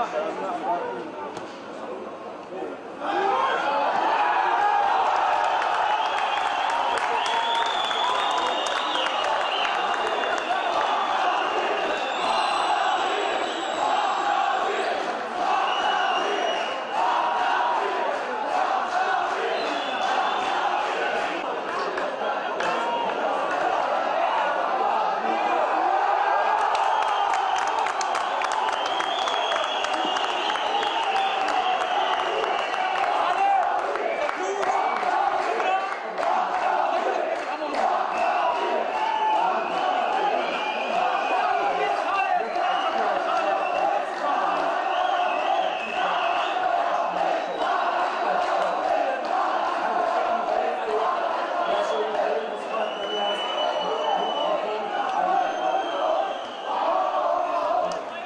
Obrigado.